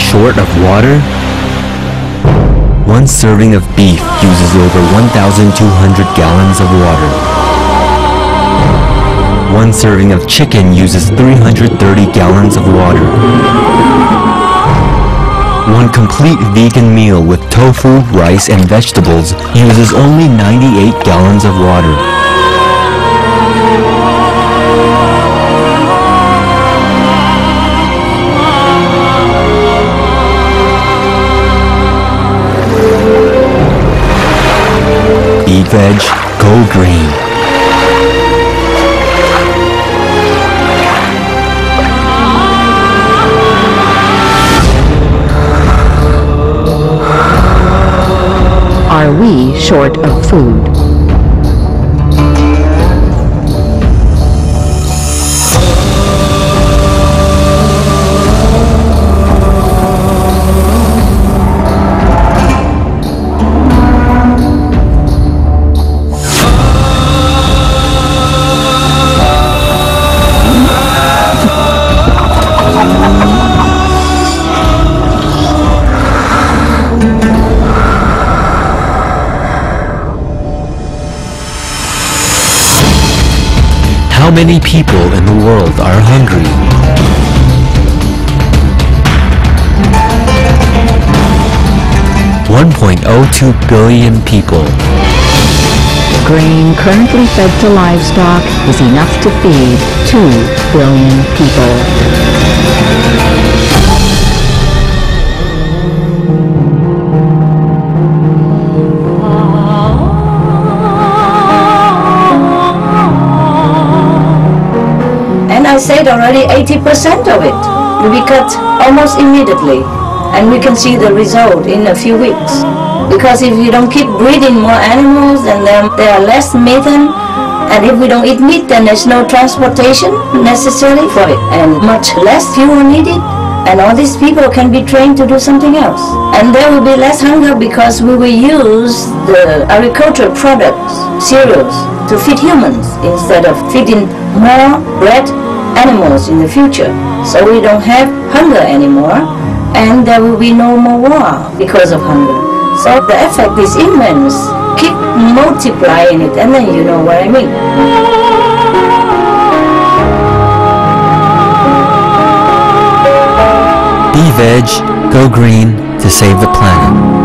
short of water? One serving of beef uses over 1,200 gallons of water. One serving of chicken uses 330 gallons of water. One complete vegan meal with tofu, rice, and vegetables uses only 98 gallons of water. Eat veg, go green. Are we short of food? Many people in the world are hungry? One point oh two billion people. Grain currently fed to livestock is enough to feed 2 billion people. Said already 80% of it will be cut almost immediately. And we can see the result in a few weeks. Because if you don't keep breeding more animals, and then there, are less methane. And if we don't eat meat, then there's no transportation necessary for it. And much less fuel needed. And all these people can be trained to do something else. And there will be less hunger because we will use the agricultural products, cereals, to feed humans instead of feeding more bred animals in the future. So we don't have hunger anymore and there will be no more war because of hunger. So the effect is immense. Keep multiplying it and then you know what I mean. Be veg, go green to save the planet.